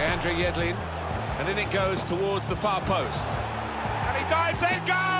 Deandre Yedlin, and in it goes towards the far post. And he dives in, goal!